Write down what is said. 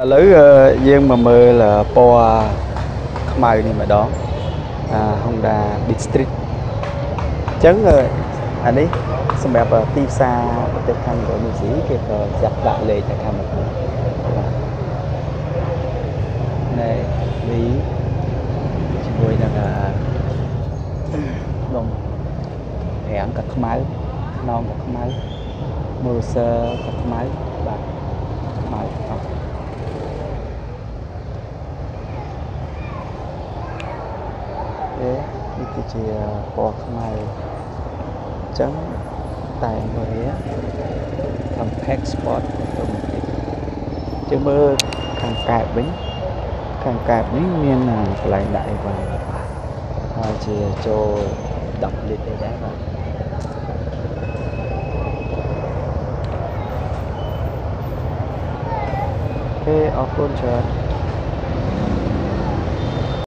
ឥឡូវយើងមកមើលពណ៌ខ្មៅនេះម្ដងអា Honda Beat Street អញ្ចឹងអានេះសម្រាប់ទីផ្សារប្រទេសកម្ពុជានេះស៊ីគេក៏ចាត់ដាក់លេខតែកម្ពុជាបាទណែវីជាមួយនឹងអាដុំរាងក៏ខ្មៅខ្នងក៏ខ្មៅ Mercer ក៏ខ្មៅបាទខ្មៅអស់ ទេនេះគឺជាពណ៌ខ្មៅអញ្ចឹងតែមួយ compact sport automatic ជើងមើលខាងកែបវិញខាងកែបនេះមានកន្លែងដាក់អីបាទហើយជាចូល10លីត្រអីដែរបាទអូខេអរគុណច្រើន